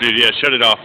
Dude, yeah, shut it off.